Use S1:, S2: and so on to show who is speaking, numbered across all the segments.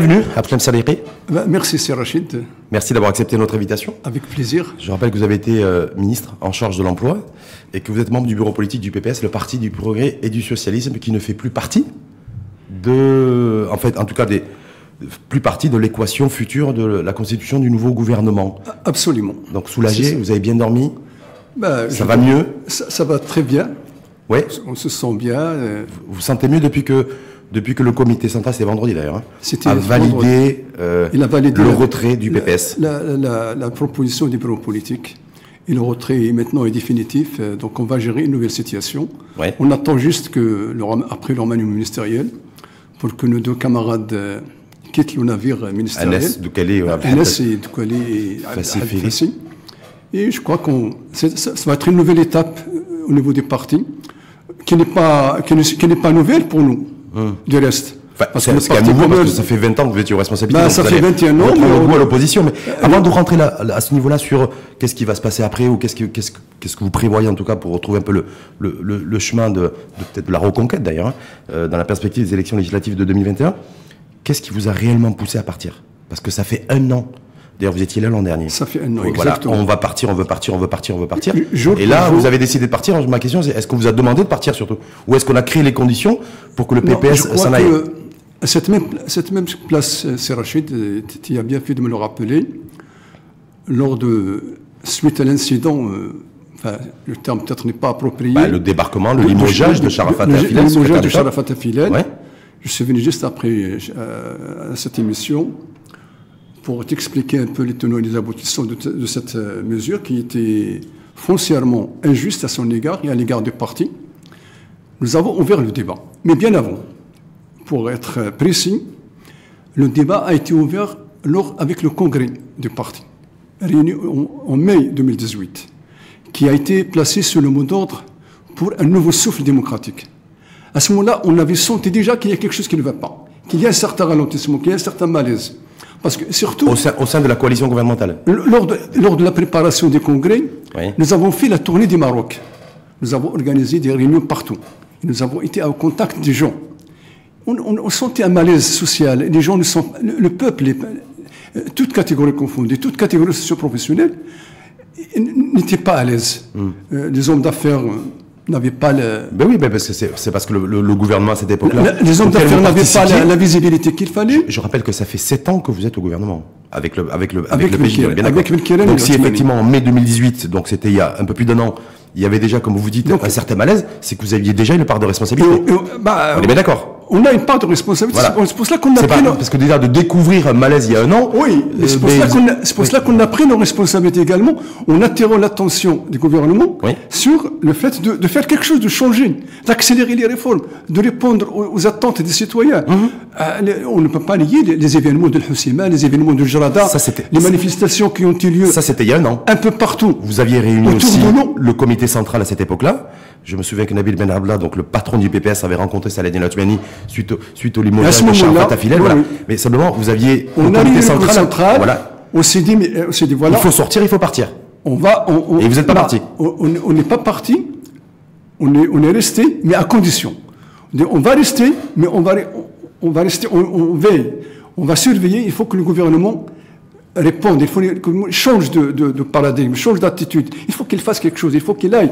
S1: Bienvenue, Abdel Salihri.
S2: Ben, merci, Sir Rachid.
S1: Merci d'avoir accepté notre invitation.
S2: Avec plaisir.
S1: Je rappelle que vous avez été euh, ministre en charge de l'emploi et que vous êtes membre du bureau politique du PPS, le parti du progrès et du socialisme, qui ne fait plus partie de, en fait, en tout cas, des, plus partie de l'équation future de la constitution du nouveau gouvernement.
S2: Absolument.
S1: Donc soulagé, vous avez bien dormi
S2: Ben,
S1: Ça va mieux
S2: ça, ça va très bien.
S1: Ouais.
S2: On se sent bien. euh,
S1: Vous vous sentez mieux depuis que, depuis que le comité central, c'est vendredi d'ailleurs, hein, a validé, euh,
S2: Il a validé
S1: le
S2: la-
S1: retrait du PPS.
S2: La, la- la proposition du bureau politique. Et le retrait est maintenant est définitif. euh, Donc on va gérer une nouvelle situation.
S1: Ouais.
S2: On attend juste que, après le remaniement ministériel, pour que nos deux camarades euh, quittent le navire ministériel.
S1: Anes Doukali,
S2: Anas et Doukouli et. Et je crois qu'on ça, ça va être une nouvelle étape au niveau des partis, qui n'est pas qui n'est pas nouvelle pour nous. Du reste.
S1: Enfin,
S2: Parce que
S1: ce nouveau, parce que ça fait 20 ans que vous étiez aux responsabilités. Donc
S2: ça fait
S1: allez
S2: 21 ans, mais on-
S1: à l'opposition. Mais avant de rentrer là, à ce niveau-là sur qu'est-ce qui va se passer après ou qu'est-ce que, qu'est-ce, que- qu'est-ce que vous prévoyez en tout cas pour retrouver un peu le, le, le, le chemin de, de peut-être de la reconquête d'ailleurs, hein, euh, dans la perspective des élections législatives de 2021, qu'est-ce qui vous a réellement poussé à partir? Parce que ça fait un an. D'ailleurs, vous étiez là l'an dernier.
S2: Ça fait un an,
S1: Oui, voilà,
S2: exactement.
S1: on va partir, on veut partir, on veut partir, on veut partir.
S2: Jour
S1: Et là,
S2: jour.
S1: vous avez décidé de partir. Ma question, c'est est-ce qu'on vous a demandé de partir surtout? Ou est-ce qu'on a créé les conditions pour que le PPS s'en aille?
S2: cette même, cette même place, euh, c'est Rachid, euh, tu as bien fait de me le rappeler, lors de, suite à l'incident, euh, enfin, le terme peut-être n'est pas approprié.
S1: Bah, le débarquement, le limogeage de,
S2: de-
S1: Sharafat
S2: le-
S1: Afilel,
S2: Le limogeage de. Sharafat Afilel.
S1: Ouais.
S2: Je suis venu juste après euh, à cette émission pour t'expliquer un peu les tenants et les aboutissants de, cette euh, mesure qui était foncièrement injuste à son égard et à l'égard du parti. Nous avons ouvert le débat. Mais bien avant, pour être euh, précis, le débat a été ouvert lors, avec le congrès du parti, réuni en, en mai 2018, qui a été placé sur le mot d'ordre pour un nouveau souffle démocratique. À ce moment-là, on avait senti déjà qu'il y a quelque chose qui ne va pas, qu'il y a un certain ralentissement, qu'il y a un certain malaise. Parce que surtout,
S1: Au sein, au sein de la coalition gouvernementale.
S2: Lors de, lors de la préparation des congrès,
S1: Oui.
S2: nous avons fait la tournée du Maroc. Nous avons organisé des réunions partout. Et nous avons été au contact des gens. On, on- on sentait un malaise social. Les gens ne sont, le, le peuple, les- euh, toutes catégories confondues, toutes catégories socio-professionnelles, n'étaient pas à l'aise.
S1: Hmm.
S2: Euh, les hommes d'affaires euh, n'avaient pas le,
S1: Ben oui, ben parce que c'est c'est parce que le, le- le gouvernement à cette époque-là.
S2: les hommes d'affaires n'avaient pas la, visibilité qu'il fallait.
S1: Je rappelle que ça fait 7 ans que vous êtes au gouvernement avec le avec le
S2: Avec
S1: le
S2: Melchior-
S1: PJD, bien
S2: avec
S1: Donc si effectivement en mai 2018, donc c'était il y a un peu plus d'un an, il y avait déjà comme vous dites
S2: Donc-
S1: un certain malaise, c'est que vous aviez déjà une part de responsabilité.
S2: et bah,
S1: On est bien d'accord.
S2: On a une part de responsabilité.
S1: Voilà.
S2: C'est pour cela qu'on a pris nos-
S1: parce que déjà de découvrir un malaise il y a un an.
S2: Oui, c'est
S1: euh,
S2: pour, cela qu'on a, c'est pour cela qu'on a pris nos responsabilités également en attirant l'attention du gouvernement
S1: Oui.
S2: sur le fait de, de faire quelque chose, de changer, d'accélérer les réformes, de répondre aux, aux attentes des citoyens.
S1: Mhm.
S2: Euh, on ne peut pas nier les, les événements de l'Hussima, les événements de Jarada,
S1: Ça,
S2: les manifestations qui ont eu lieu
S1: Ça c'était il y a un an.
S2: un peu partout.
S1: Vous aviez réuni aussi le comité central à cette époque-là. Je me souviens que Nabil Ben Abla, donc le patron du PPS, avait rencontré Saladin Latouani suite au, suite au limogeage de
S2: oui,
S1: voilà.
S2: oui.
S1: Mais simplement, vous aviez
S2: On
S1: le
S2: a
S1: comité
S2: réuni le comité
S1: central.
S2: central,
S1: Voilà.
S2: on s'est dit, mais, euh, on s'est dit voilà,
S1: Il faut sortir, il faut partir.
S2: on va. On, on-
S1: Et vous êtes pas parti.
S2: On n'est pas parti. On est, on est resté, mais à condition. On va rester, mais on va, on, va rester, on, on veille, on va surveiller. Il faut que le gouvernement réponde, il faut que le gouvernement change de, de- de paradigme, change d'attitude. Il faut qu'il fasse quelque chose, il faut qu'il aille,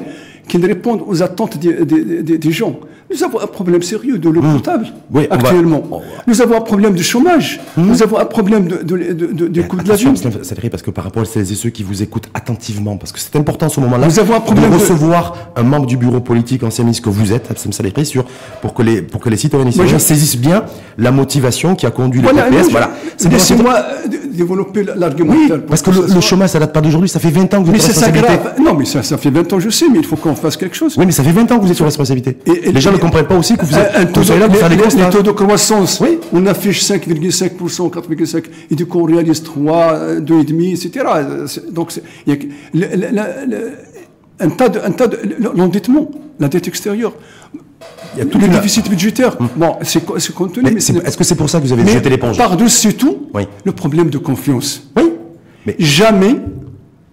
S2: qu'il réponde aux attentes des, des- des- des gens. Nous avons un problème sérieux de l'eau potable
S1: Mmh. Oui,
S2: actuellement.
S1: va-
S2: Nous avons un problème de chômage.
S1: Mmh.
S2: Nous avons un problème de, de, de- de- du coût de la vie.
S1: Sadri, parce que par rapport à celles et ceux qui vous écoutent attentivement, parce que c'est important à ce moment-là,
S2: Nous avons un problème
S1: de recevoir un membre du bureau politique ancien ministre que vous êtes, Abdel Sadri, sur pour que les pour que les citoyens
S2: Moi, je-
S1: saisissent bien la motivation qui a conduit le
S2: Voilà,
S1: PPS. Voilà.
S2: je-
S1: que-
S2: Laissez-moi euh, développer l'argumentaire.
S1: parce que le, chômage, ça date pas d'aujourd'hui, ça fait 20 ans que vous
S2: Mais
S1: êtes
S2: c'est
S1: sur
S2: ça
S1: responsabilité.
S2: grave. Non, mais ça, ça fait 20 ans, je sais, mais il faut qu'on fasse quelque chose.
S1: Oui, mais ça fait 20 ans que vous êtes sur responsabilité.
S2: Et- et-
S1: les gens ne comprennent pas aussi que vous êtes,
S2: Un- taux de-
S1: soyez là pour
S2: les,
S1: faire des
S2: les-
S1: constats.
S2: les taux de croissance,
S1: Oui.
S2: on affiche 5,5%, 4,5%, et du coup on réalise 3, euh, 2,5%, etc. Donc, il y a que- le- le- le- le- un tas de, un tas de, l'endettement, la dette extérieure,
S1: Il y a
S2: le déficit budgétaire. Bon, c'est co- c'est contenu,
S1: Est-ce que c'est pour ça que vous avez
S2: mais
S1: jeté l'éponge
S2: par-dessus tout,
S1: Oui.
S2: le problème de confiance.
S1: Oui. Mais
S2: Jamais,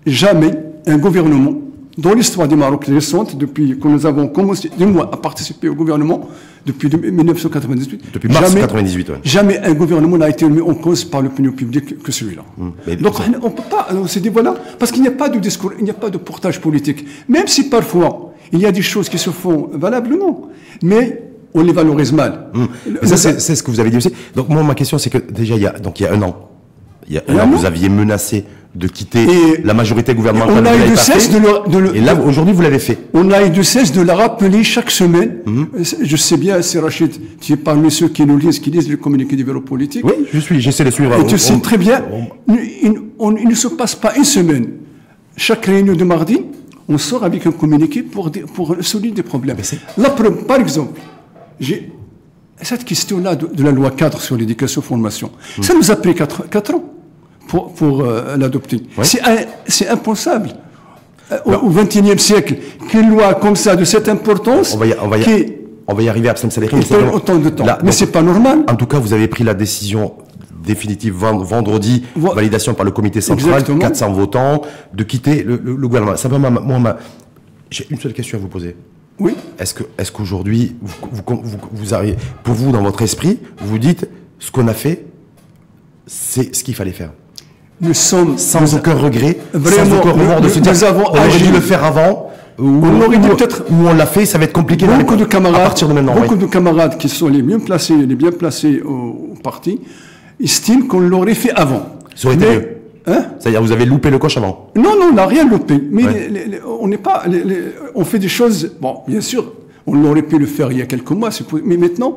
S2: jamais un gouvernement dans l'histoire du Maroc récente, depuis que nous avons commencé, du moins, à participer au gouvernement, depuis 1998.
S1: Depuis mars 1998, ouais.
S2: Jamais un gouvernement n'a été mis en cause par l'opinion publique que celui-là.
S1: Mmh.
S2: Donc, on ne peut pas se dire, voilà, parce qu'il n'y a pas de discours, il n'y a pas de portage politique. Même si parfois, il y a des choses qui se font valablement, mais on les valorise mal.
S1: Mmh. ça, c'est ce que vous avez dit aussi. Donc, moi, ma question, c'est que déjà, il y a, donc, il y a un an, il y a un an, vous aviez menacé de quitter la majorité gouvernementale.
S2: On a eu de cesse de le, de le,
S1: Et là, aujourd'hui, vous l'avez fait.
S2: On a eu de cesse de la rappeler chaque semaine.
S1: Mhm.
S2: Je sais bien, c'est Rachid, tu es parmi ceux qui nous lisent, qui lisent le communiqué du bureau politique.
S1: Oui, je suis, j'essaie de suivre.
S2: Et tu sais très bien, il, il, ne se passe pas une semaine. Chaque réunion de mardi, on sort avec un communiqué pour, pour souligner des problèmes. Là, par exemple, j'ai cette question-là de, la loi 4 sur l'éducation formation, mhm. ça nous a pris 4, 4 ans pour, pour euh, l'adopter. C'est impensable. Euh, au XXIe siècle, qu'une loi comme ça, de cette importance,
S1: on va y, on va y,
S2: qui
S1: on va y arriver à Saléry,
S2: mais autant de temps. Là, mais c'est pas normal.
S1: En tout cas, vous avez pris la décision définitive vendredi, validation par le comité central, Exactement. 400 votants, de quitter le, le, le gouvernement. Simplement, moi, j'ai une seule question à vous poser.
S2: Oui.
S1: Est-ce que, est-ce qu'aujourd'hui, vous, vous, vous, vous, arrivez, pour vous, dans votre esprit, vous dites, ce qu'on a fait, c'est ce qu'il fallait faire?
S2: Nous sommes
S1: sans aucun regret,
S2: vraiment,
S1: sans aucun remords de se dire
S2: avons
S1: on aurait dû le faire avant. Ou
S2: on aurait peut-être
S1: où on l'a fait, ça va être compliqué.
S2: Beaucoup de camarades, à partir de maintenant, beaucoup de camarades qui sont les mieux placés, les bien placés au, au parti, estiment qu'on l'aurait fait avant.
S1: Ça aurait été mieux. Hein? C'est-à-dire vous avez loupé le coche avant
S2: Non, non, on n'a rien loupé. Mais ouais. les, les, on n'est pas, les, on fait des choses. Bon, bien sûr, on aurait pu le faire il y a quelques mois, mais maintenant,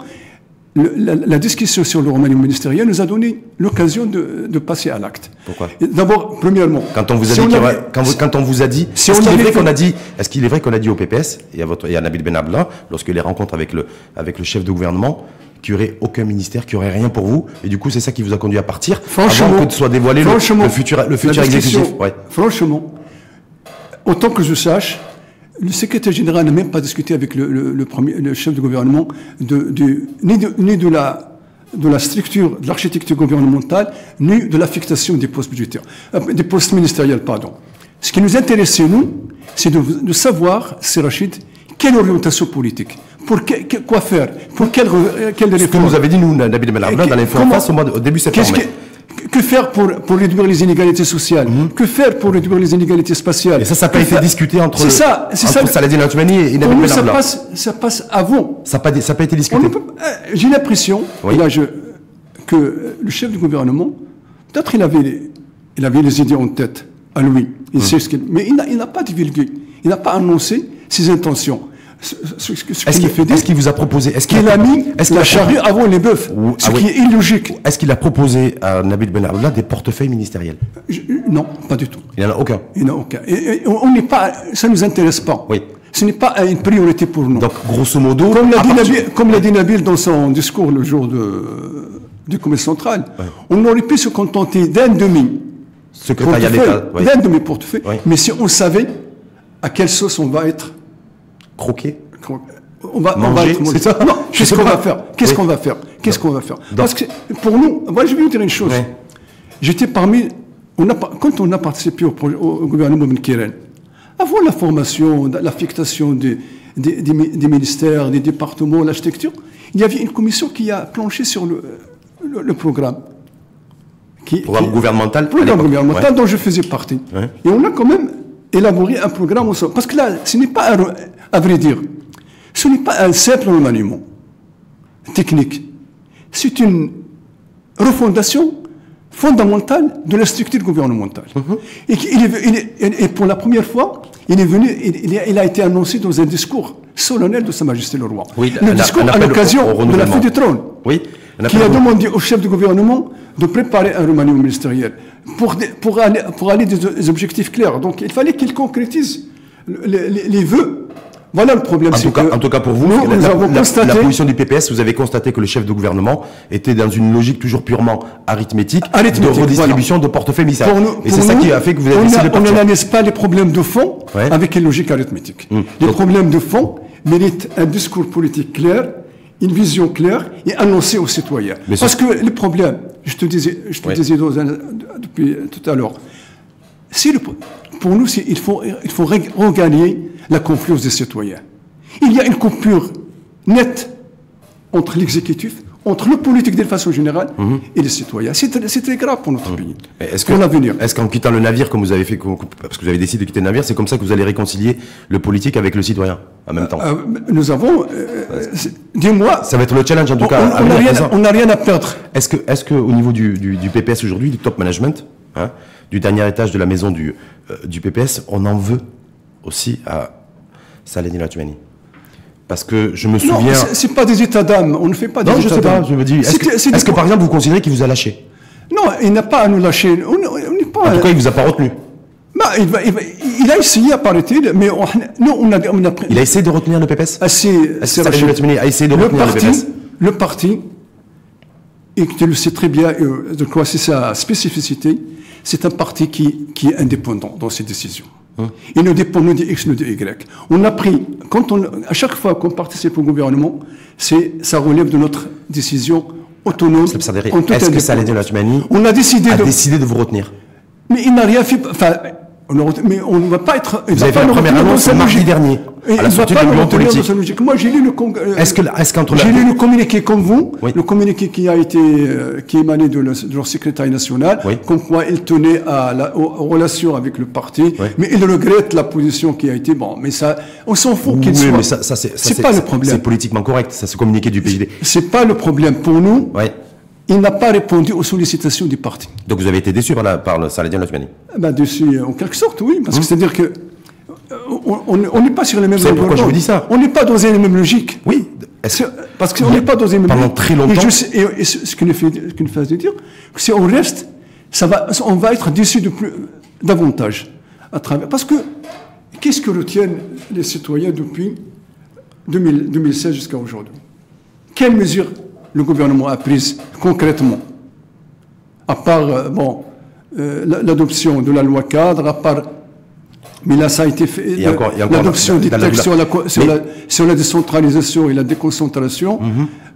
S2: la, la, discussion sur le remaniement ministériel nous a donné l'occasion de, de, passer à l'acte.
S1: Pourquoi?
S2: D'abord, premièrement,
S1: quand on vous a si dit, on avait, quand, vous, quand, on vous a dit, si est-ce qu'il est vrai qu'on a dit, est-ce qu'il est vrai qu'on a dit au PPS et à votre et à Nabil Benabla lorsque les rencontres avec le avec le chef de gouvernement qu'il n'y aurait aucun ministère, qu'il n'y aurait rien pour vous, et du coup c'est ça qui vous a conduit à partir,
S2: franchement,
S1: avant que soit dévoilé le, le, futur le futur exécutif.
S2: Ouais. Franchement, autant que je sache, le secrétaire général n'a même pas discuté avec le, le, le, premier, le chef de gouvernement de, de, ni, de, ni de la de la structure, de l'architecture gouvernementale, ni de l'affectation des postes budgétaires, euh, des postes ministériels, pardon. Ce qui nous intéressait, nous, c'est de, de, savoir, c'est Rachid, quelle orientation politique, pour que, que, quoi faire, pour quelle, quelle réforme. Ce
S1: que nous avait dit, nous, Nabil Benabla, dans l'information au, au début septembre
S2: que faire pour, pour réduire les inégalités sociales mmh. Que faire pour réduire les inégalités spatiales
S1: Et ça, ça n'a pas été discuté entre,
S2: c'est ça, c'est
S1: entre ça, Saladin Atoumani et Nabil.
S2: Ça passe, ça passe avant.
S1: Ça n'a pas, ça pas été discuté
S2: euh, J'ai l'impression oui. là, je, que le chef du gouvernement, peut-être il avait, les, il avait les idées en tête à lui, il mmh. sait ce qu'il, mais il n'a pas divulgué, il n'a pas annoncé ses intentions
S1: ce, ce, est-ce qu'il est qu vous a proposé
S2: Est-ce qu'il a, mis
S1: est
S2: la charrue avant les bœufs Ce ah, qui oui. est illogique.
S1: Est-ce qu'il a proposé à Nabil Ben Abdallah des portefeuilles ministériels
S2: Je, Non, pas du tout.
S1: Il n'y en a aucun.
S2: Il n'y en a aucun. Et, et on n'est pas, ça ne nous intéresse pas.
S1: Oui.
S2: Ce n'est pas une priorité pour nous.
S1: Donc, grosso modo,
S2: comme l'a dit, dit Nabil dans son discours le jour de, du commerce central, ouais. on aurait pu se contenter d'un demi.
S1: Secrétariat d'État.
S2: D'un demi portefeuille. Mais si on savait à quelle sauce on va être
S1: croquer
S2: on va,
S1: manger,
S2: on va c'est ça Non, qu'est-ce qu'on va faire? Qu'est-ce qu'on va faire? Qu'est-ce qu'on va faire? Parce que pour nous, moi je vais vous dire une chose. J'étais parmi, on a, quand on a participé au, projet, au gouvernement Benkiren, avant la formation, l'affectation des, des, des, des, ministères, des départements, l'architecture, il y avait une commission qui a planché sur le, le, le programme.
S1: Qui, programme qui, gouvernemental
S2: Programme gouvernemental ouais. dont je faisais partie. Ouais. Et on a quand même élaboré un programme. Parce que là, ce n'est pas un, à vrai dire, ce n'est pas un simple remaniement technique. C'est une refondation fondamentale de la structure gouvernementale. Et, il est, il est, et, pour la première fois, il est venu, il, il, a été annoncé dans un discours solennel de Sa Majesté le Roi.
S1: Oui,
S2: le discours à l'occasion de la fête du trône.
S1: Oui,
S2: qui a demandé au chef du gouvernement de préparer un remaniement ministériel pour, pour, aller, pour aller des objectifs clairs. Donc il fallait qu'il concrétise les, les, les vœux voilà le problème.
S1: En tout, cas, en tout cas, pour vous,
S2: nous,
S1: la,
S2: nous avons
S1: la,
S2: constaté,
S1: la, position du PPS, vous avez constaté que le chef de gouvernement était dans une logique toujours purement arithmétique,
S2: arithmétique
S1: de redistribution voilà. de portefeuille.
S2: Et
S1: c'est ça qui a fait que vous avez décidé de
S2: partir. On n'analyse pas les problèmes de fond ouais. avec une logique arithmétique. Hum. Les Donc, problèmes de fond méritent un discours politique clair, une vision claire et annoncée aux citoyens. Mais Parce que les problèmes, je te disais, je te ouais. disais depuis tout à l'heure, le, pour nous, il faut, il faut reg- regagner la confiance des citoyens. Il y a une coupure nette entre l'exécutif, entre le politique de façon générale et les citoyens. C'est très, grave pour notre pays,
S1: Mais Est-ce
S2: pour l'avenir.
S1: Est-ce qu'en quittant le navire, comme vous avez fait, parce que vous avez décidé de quitter le navire, c'est comme ça que vous allez réconcilier le politique avec le citoyen en même temps?
S2: Euh, nous avons, euh, c'est- dis-moi,
S1: Ça va être le challenge en tout
S2: on
S1: cas.
S2: on n'a rien, on rien à perdre.
S1: Est-ce que, est-ce que au niveau du, du, du PPS aujourd'hui, du top management, hein, du dernier étage de la maison du, euh, du PPS, on en veut? Aussi à Saladin Latumani Parce que je me
S2: Non,
S1: souviens.
S2: c'est- c'est pas des états d'âme. On ne fait pas des
S1: Non, je
S2: états
S1: sais pas.
S2: d'âme.
S1: Je me dis. Est-ce que, que, par exemple vous considérez qu'il vous a lâché?
S2: Non, il n'a pas à nous lâcher. On on pas.
S1: En tout cas, il vous a pas retenu.
S2: Bah, il, va- il va- il a essayé, paraît-il, mais on, nous, on a, on a pris
S1: Il a essayé de retenir le PPS.
S2: assez.
S1: Saladin. Latumani a essayé de
S2: le
S1: retenir le
S2: parti,
S1: PPS
S2: le parti, et tu le sais très bien, euh, de quoi c'est sa spécificité, c'est un parti qui, qui est indépendant dans ses décisions.
S1: Hein.
S2: Il ne dépend ni de X ni de Y. On a pris, quand on, à chaque fois qu'on participe au gouvernement, c'est, ça relève de notre décision autonome.
S1: Est-ce que. Saladin Latumani
S2: On a décidé
S1: a
S2: de.
S1: décidé de vous retenir
S2: Mais il n'a rien fait. Enfin, mais on ne va pas être.
S1: Vous avez fait la première annonce mardi
S2: logique.
S1: dernier,
S2: Et
S1: à la
S2: ne va
S1: sortie
S2: pas
S1: du bureau
S2: dans
S1: politique.
S2: Moi, j'ai lu le. euh,
S1: Est-ce que, est-ce qu'entre
S2: j'ai lu le communiqué comme vous,
S1: Oui.
S2: le communiqué qui a été, euh, qui émané de, le- de leur secrétaire national,
S1: Oui.
S2: comme quoi il tenait à la, aux, aux relations avec le parti,
S1: Oui.
S2: mais il regrette la position qui a été bon. Mais ça, on s'en fout qu'il
S1: Oui,
S2: soit.
S1: mais ça, ça c'est
S2: pas le problème.
S1: C'est politiquement correct. Ça, c'est communiqué du PJD.
S2: C'est pas le problème pour nous.
S1: Ouais.
S2: Il n'a pas répondu aux sollicitations du parti.
S1: Donc vous avez été déçu par, la, par le Saladin Latumani.
S2: Eh Ben, dessus, en quelque sorte, oui, parce que c'est-à-dire que euh, on- n'est pas sur les mêmes longueurs
S1: pourquoi je vous dis ça
S2: On n'est pas dans les mêmes logiques.
S1: Oui.
S2: Parce qu'on n'est pas dans les mêmes
S1: Pendant
S2: logiques.
S1: très longtemps-
S2: Et, sais- et- et ce ce qui nous fait, ce qui nous fait dire, si on reste, ça va, on va être déçu de plus, davantage à travers. Parce que qu'est-ce que retiennent les citoyens depuis 2000 2016 jusqu'à aujourd'hui? Quelles mesures le gouvernement a prises concrètement À part, euh, bon, euh, la- l'adoption de la loi cadre, à part. Mais là, ça a été fait. L'adoption des textes sur la, sur,
S1: Mais-
S2: la, sur la décentralisation et la déconcentration,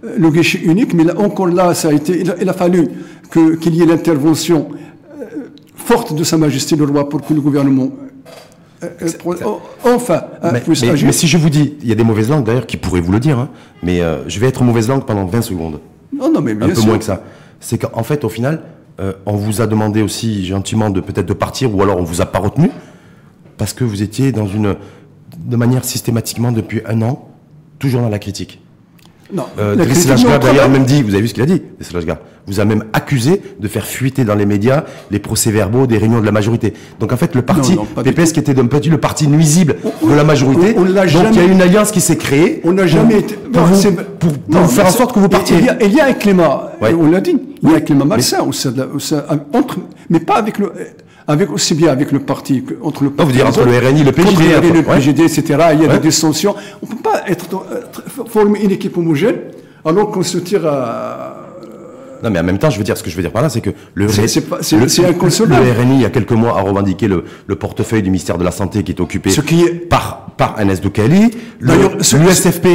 S2: euh, le guichet unique, mais là, encore là, ça a été, il a, il a fallu qu'il y ait l'intervention euh, forte de Sa Majesté le Roi pour que le gouvernement euh, euh, pro- oh, enfin euh,
S1: mais,
S2: puisse
S1: mais- mais si je vous dis, il y a des mauvaises langues d'ailleurs qui pourraient vous le dire, hein, mais euh, je vais être mauvaise langue pendant 20 secondes.
S2: non, non, mais
S1: Un peu
S2: sûr.
S1: moins que ça. C'est qu'en fait, au final, euh, on vous a demandé aussi gentiment de peut-être de partir, ou alors on vous a pas retenu, parce que vous étiez dans une, de manière systématiquement depuis un an, toujours dans la critique.
S2: Non,
S1: Euh,
S2: non,
S1: d'ailleurs,
S2: même.
S1: dit, vous avez vu ce qu'il a dit, vous a même accusé de faire fuiter dans les médias les procès-verbaux des réunions de la majorité. Donc en fait, le parti
S2: non, du
S1: PPS qui était d'un petit le parti nuisible
S2: On-
S1: de la majorité,
S2: on-
S1: donc il y a une alliance qui s'est créée.
S2: On n'a jamais été.
S1: pour,
S2: non,
S1: vous- pour- pour
S2: non,
S1: faire en sorte que vous partiez.
S2: Il y a, il y a un climat,
S1: Ouais.
S2: on l'a dit, il y a un climat malsain au sein de la- au sein- entre, mais pas avec le, avec aussi bien avec le parti que entre le
S1: vous
S2: parti
S1: dire
S2: et
S1: entre le. RNI, le PJD,
S2: Contre le RNI, le
S1: enfin, ouais.
S2: PJD, etc. Il y a
S1: Ouais.
S2: des dissensions. On peut pas être euh, former une équipe homogène alors qu'on se tire à
S1: Non, mais en même temps, je veux dire, ce que je veux dire par là, c'est que le, le RNI, il y a quelques mois, a revendiqué le, le portefeuille du ministère de la Santé qui est occupé
S2: Ce qui est-
S1: par, par Agnès Doukali. L'USFP,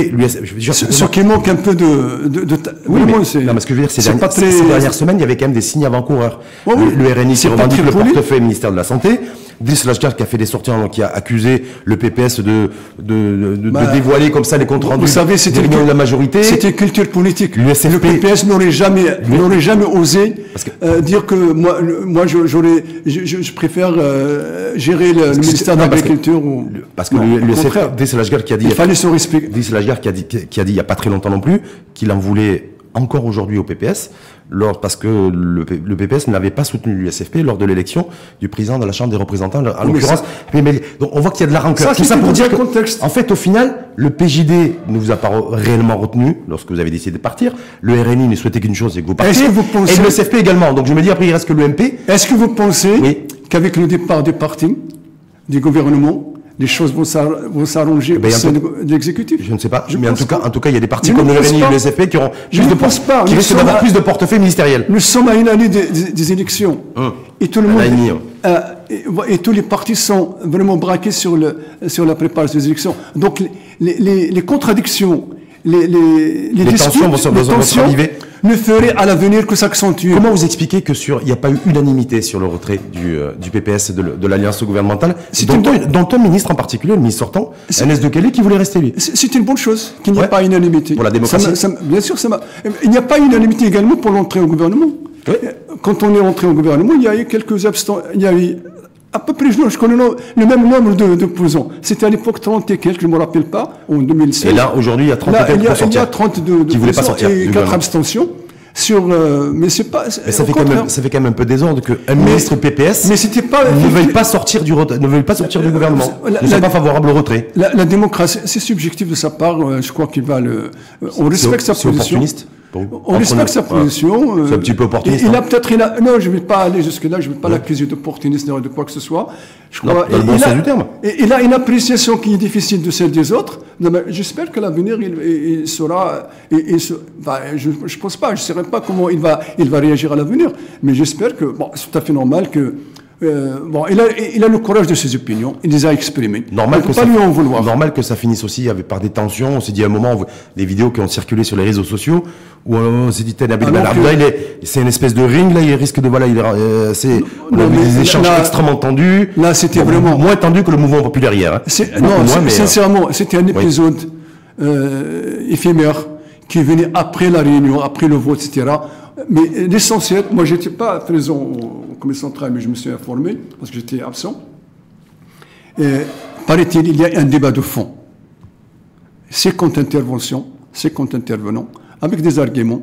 S2: ce, qui manque un peu de, de, de
S1: Oui, mais,
S2: c'est-
S1: non, mais ce que je veux dire, ces,
S2: c'est
S1: dernières,
S2: pas très-
S1: ces dernières semaines, il y avait quand même des signes avant-coureurs.
S2: Ouais, oui.
S1: le, le RNI qui revendique le portefeuille ministère de la Santé, Driss qui a fait des sorties, qui a accusé le PPS de, de, de, de
S2: Bah,
S1: dévoiler comme ça les comptes rendus
S2: Vous savez, c'était
S1: la majorité.
S2: C'était culture politique.
S1: L'USFP
S2: Le PPS n'aurait jamais, n'aurait jamais osé
S1: que-
S2: euh, dire que moi, moi, j'aurais, je, je- je préfère euh, gérer le, le ministère de l'agriculture. ou-
S1: Parce que
S2: contraire.
S1: Driss Lashkar qui a dit,
S2: Il fallait se respecter.
S1: Driss qui a dit, qui a dit il y a pas très longtemps non plus, qu'il en voulait encore aujourd'hui au PPS, lors, parce que le, PPS n'avait pas soutenu l'USFP lors de l'élection du président de la Chambre des représentants, en l'occurrence. Donc on voit qu'il y a de la rancœur.
S2: Ça,
S1: Tout ça pour dire que,
S2: contexte.
S1: en fait, au final, le PJD ne vous a pas réellement retenu lorsque vous avez décidé de partir. Le RNI ne souhaitait qu'une chose, c'est que vous partiez.
S2: Que vous pensez-
S1: Et le SFP également. Donc je me dis, après, il reste que l'UMP.
S2: Est-ce que vous pensez
S1: Oui.
S2: qu'avec le départ du parti, du gouvernement, les choses vont s'ar- vont s'arranger
S1: ben,
S2: au sein de l'exécutif
S1: Je ne sais pas.
S2: Je
S1: mais en tout, cas, en tout cas, il y a des partis comme le RNI
S2: pas.
S1: le SFP qui auront
S2: Je
S1: plus
S2: ne
S1: de,
S2: pense pas.
S1: qui risquent d'avoir
S2: à-
S1: plus de portefeuilles ministériels.
S2: Nous sommes à une année des, des- des élections.
S1: Hum.
S2: Et tout le monde. euh, et, et tous les partis sont vraiment braqués sur, le, sur la préparation des élections. Donc les, les, les- contradictions, les, les, les disputes,
S1: tensions vont se- vont
S2: tensions. Ne ferait à l'avenir que s'accentuer.
S1: Comment vous expliquez que sur, il n'y a pas eu unanimité sur le retrait du, euh, du PPS et de, de l'alliance gouvernementale,
S2: C'est
S1: dont,
S2: une bonne-
S1: dont un ministre en particulier, le ministre sortant,
S2: C'est-
S1: Agnès de Kelly, qui voulait rester lui.
S2: C'est une bonne chose qu'il n'y ait
S1: Ouais.
S2: pas unanimité.
S1: Pour la démocratie.
S2: Ça ça bien sûr, ça m'a- il n'y a pas unanimité également pour l'entrée au gouvernement.
S1: Oui.
S2: Quand on est entré au gouvernement, il y a eu quelques abstentions. Il y a eu à peu près, je je connais le, même nombre de- d'opposants. C'était à l'époque 30 et quelques, je ne me rappelle pas, en 2016.
S1: Et là, aujourd'hui, il y a 30
S2: Là, il y a,
S1: pour
S2: il y a
S1: sortir.
S2: 32
S1: Qui voulaient pas sortir
S2: et 4
S1: gouvernement.
S2: abstentions. Sur, euh, mais c'est pas.
S1: Mais ça fait, quand même, ça fait quand même un peu désordre qu'un ministre PPS
S2: mais c'était pas.
S1: ne veuille pas sortir du, ne pas sortir du gouvernement.
S2: la-
S1: ne soit
S2: la-
S1: pas favorable au retrait.
S2: La, la démocratie, c'est subjectif de sa part. euh, Je crois qu'il va le. euh, On respecte sa
S1: C'est
S2: position.
S1: opportuniste vous
S2: On respecte
S1: Entre
S2: sa position. euh,
S1: C'est un petit peu opportuniste,
S2: Il, il a
S1: hein.
S2: peut-être. il a- Non, je ne vais pas aller jusque-là. Je ne vais pas l'accuser d'opportuniste ni de quoi que ce soit. Je
S1: Non,
S2: crois.
S1: dans le bon sens
S2: a-
S1: du terme.
S2: et il a une appréciation qui est difficile de celle des autres. Non, J'espère qu'à l'avenir, il, il- il sera. je ne pense pas. Je ne sais pas comment il va, il va réagir à l'avenir. Mais j'espère que. Bon, c'est tout à fait normal que. Euh, bon, il a, il a le courage de ses opinions. Il les a exprimées.
S1: Normal que, ça,
S2: pas lui en vouloir.
S1: normal que ça finisse aussi avec, par des tensions. On s'est dit à un moment, on les vidéos qui ont circulé sur les réseaux sociaux, où on s'est dit, est- c'est une espèce de ring, là, il risque de, voilà, il, euh, c'est, on a des échanges
S2: là-
S1: extrêmement tendus.
S2: là, c'était vraiment-
S1: Moins tendus que le mouvement populaire hier. hein.
S2: C'est- non,
S1: moins, mais, euh,
S2: sincèrement, c'était un épisode euh, éphémère qui venait après la réunion, après le vote, etc. Mais l'essentiel, moi, j'étais pas présent au comité central, mais je me suis informé parce que j'étais absent. Paraît-il, il y a un débat de fond. 50 interventions, 50 intervenants, avec des arguments.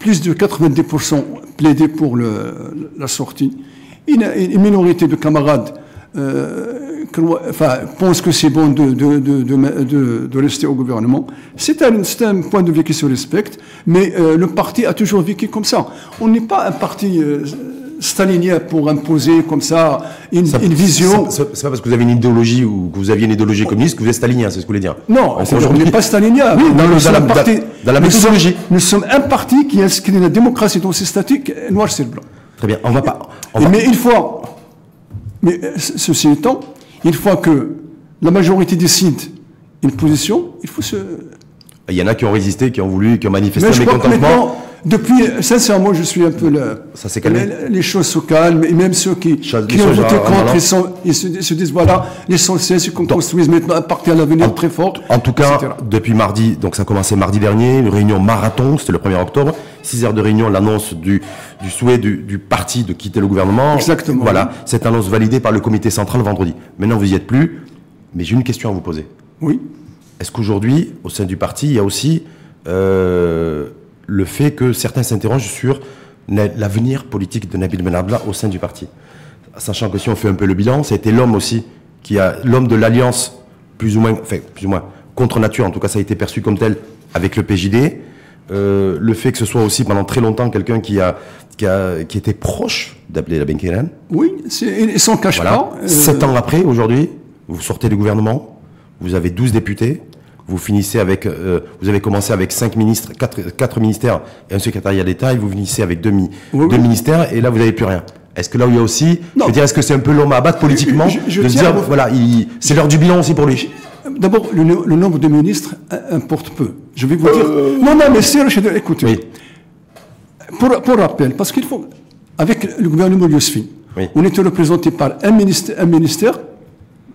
S2: Plus de 90% plaidaient pour la sortie. Une, une minorité de camarades enfin, pensent que c'est bon de, de, de, de, de- de rester au gouvernement. C'est un, point de vue qui se respecte, mais euh, le parti a toujours vécu comme ça. On n'est pas un parti euh, stalinien pour imposer comme ça une,
S1: ça-
S2: une vision.
S1: C'est pas parce que vous avez une idéologie ou que vous aviez une idéologie communiste que vous êtes stalinien, c'est ce que vous voulez dire.
S2: Non, on n'est pas stalinien.
S1: Oui, dans,
S2: Nous
S1: dans la,
S2: parti-
S1: dans- dans la
S2: nous sommes-
S1: méthodologie.
S2: Nous sommes un parti qui inscrit la démocratie dans ses statuts euh, noir sur blanc.
S1: Très bien. On va pas. on
S2: Et
S1: va-
S2: mais une fois, mais euh, ce- ceci étant, une fois que la majorité décide une position, il faut se.
S1: Il y en a qui ont résisté, qui ont voulu, qui ont manifesté un mécontentement.
S2: Depuis, sincèrement, je suis un peu le.
S1: Ça s'est calmé.
S2: Les, les choses se calment, et même ceux qui, qui ont voté contre, ils, sont, ils se, se disent voilà, l'essentiel, c'est qu'on construise maintenant un parti à l'avenir très fort.
S1: En tout cas,
S2: etc.
S1: depuis mardi, donc ça a commencé mardi dernier, une réunion marathon, c'était le 1er octobre, 6 heures de réunion, l'annonce du, du souhait du, du parti de quitter le gouvernement.
S2: Exactement.
S1: Voilà, cette annonce validée par le comité central vendredi. Maintenant, vous y êtes plus, mais j'ai une question à vous poser.
S2: Oui.
S1: Est-ce qu'aujourd'hui, au sein du parti, il y a aussi euh, le fait que certains s'interrogent sur la- l'avenir politique de Nabil Benabla au sein du parti Sachant que si on fait un peu le bilan, ça a été l'homme aussi, qui a l'homme de l'alliance, plus ou moins, enfin, plus ou moins, contre nature, en tout cas ça a été perçu comme tel avec le PJD. Euh, le fait que ce soit aussi pendant très longtemps quelqu'un qui a, qui a qui était proche d'appeler la Benkéran.
S2: Oui, ils s'en
S1: Voilà.
S2: pas. euh,
S1: Sept ans après, aujourd'hui, vous sortez du gouvernement, vous avez 12 députés, vous finissez avec, euh, vous avez commencé avec cinq ministres, quatre, quatre ministères et un secrétariat d'État, et vous finissez avec deux, mi-
S2: Oui,
S1: deux
S2: oui.
S1: ministères, et là vous n'avez plus rien. Est-ce que là où il y a aussi,
S2: Non.
S1: je veux dire, est-ce que c'est un peu l'homme à abattre politiquement,
S2: Je- je
S1: de se dire,
S2: vous-
S1: voilà, il- c'est l'heure du bilan aussi pour lui.
S2: D'abord, le, no- le nombre de ministres euh, importe peu. Je vais vous dire. Non, non, mais c'est écoutez.
S1: Oui.
S2: Pour, pour rappel, parce qu'il faut. Avec le gouvernement Yousfi, on était représenté par un ministère, un ministère